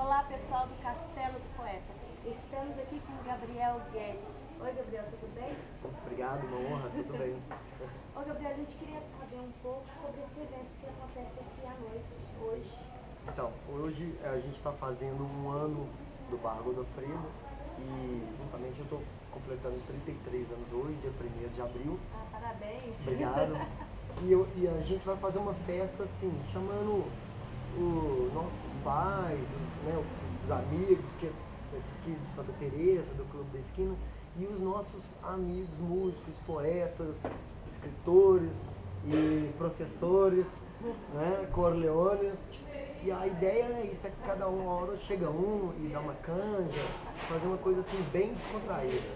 Olá pessoal do Castelo do Poeta. Estamos aqui com o Gabriel Guedes. Oi Gabriel, tudo bem? Obrigado, uma honra, tudo bem. Ô Gabriel, a gente queria saber um pouco sobre esse evento que acontece aqui à noite, hoje. Então, hoje a gente está fazendo um ano do Bar Godofredo e juntamente eu estou completando 33 anos hoje, dia 1 de abril. Ah, parabéns. Obrigado. E, eu, e a gente vai fazer uma festa assim, chamando os nossos pais, os, né, os amigos que aqui de Santa Teresa, do Clube da Esquina, e os nossos amigos músicos, poetas, escritores e professores, né, corleones. E a ideia é isso, é que cada uma hora chega um e dá uma canja, fazer uma coisa assim bem descontraída.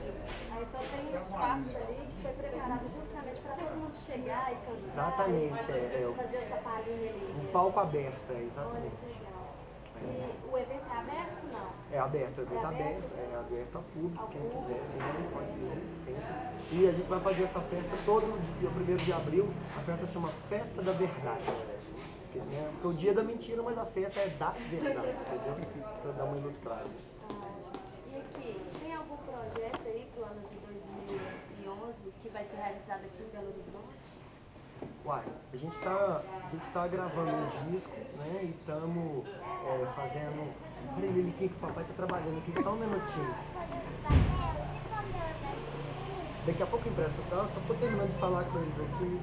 Ah, então tem um espaço ali que foi preparado justamente para todo mundo chegar e cantar. Exatamente, e é, é fazer a sua palhinha ali. Um palco aberto, é, exatamente. E o evento é aberto? Não. É aberto, é evento É aberto? é aberto a público, quem quiser, vem, pode vir sempre. E a gente vai fazer essa festa todo dia 1 de abril, a festa chama Festa da Verdade. Né, Porque o dia é da mentira, mas a festa é da verdade, entendeu? Pra dar uma ilustrada. Ah, E aqui, tem algum projeto aí pro ano de 2011 que vai ser realizado aqui em Belo Horizonte? Uai, a gente tá, a gente tá gravando um disco, né? E estamos fazendo. Peraí, Liliquinha, que o papai tá trabalhando aqui, só um minutinho. Daqui a pouco eu empresto, tá? Só tô terminando de falar com eles aqui.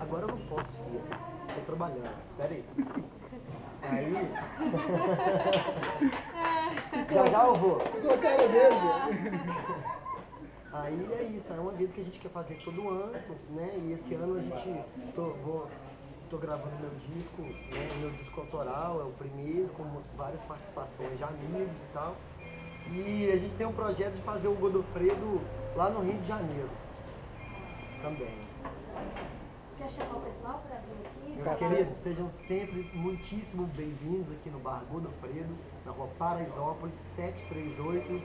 Agora eu não posso ir. Tô trabalhando. Pera aí. Já já eu vou. Ficou cara dele. Aí é isso, é um evento que a gente quer fazer todo ano, né? E esse ano a gente tô, vou, tô gravando meu disco, né? Meu disco autoral, é o primeiro, com várias participações de amigos e tal. E a gente tem um projeto de fazer o Godofredo lá no Rio de Janeiro. Também. Quer chamar o pessoal para vir aqui? Meus queridos, sejam sempre muitíssimo bem-vindos aqui no Bar Godofredo, na rua Paraisópolis, 738.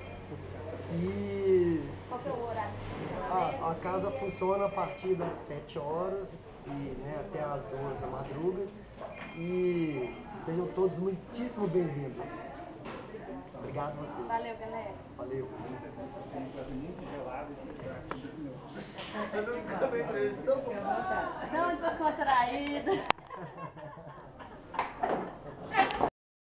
E Qual que é o horário de funcionamento? A, a casa funciona a partir das 7 horas e né, até as 2 da madruga. E sejam todos muitíssimo bem-vindos. Obrigado a vocês. Valeu, galera. Valeu. Dá uma descontraída.